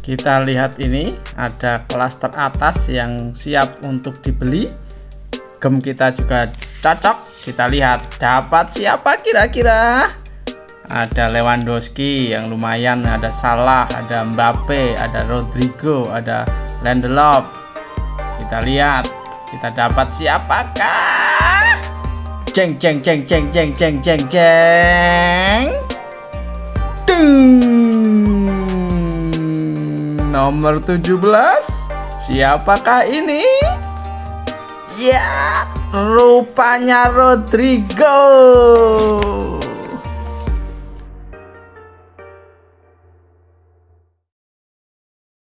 kita lihat ini ada kelas teratas yang siap untuk dibeli. Gem kita juga cocok. Kita lihat dapat siapa kira-kira? Ada Lewandowski yang lumayan ada Salah ada Mbappe ada Rodrigo ada Lindelof. Kita lihat kita dapat siapakah? Ceng ceng ceng ceng ceng ceng ceng ceng Ding nomor 17 Siapakah ini? Ya, rupanya Rodrigo